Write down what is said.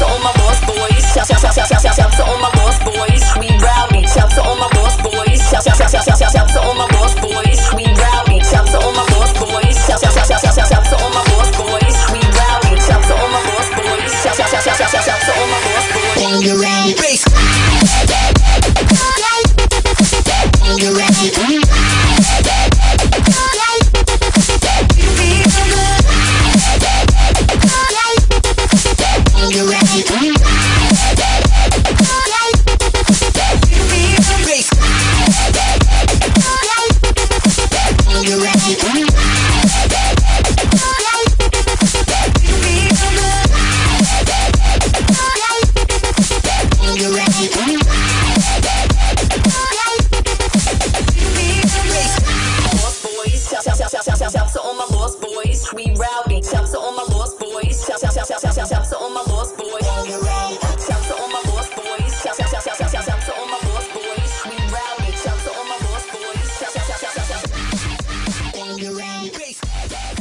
to all my lost boys. Shout, shout, shout, shout, shout, shout to all my lost boys. We rowdy. Shout to all my lost boys. Shout, shout, shout, shout, shout, shout to all my lost boys. We rowdy. Shout to all my lost boys. Shout, shout, shout, shout, shout, shout to all my lost boys. We rowdy. Shout to all my lost boys. Shout, shout, shout, shout, shout, shout to all my lost boys. Bang. Bass. Bang, bang, bang.